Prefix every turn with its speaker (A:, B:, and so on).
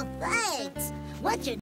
A: Oh, thanks. What you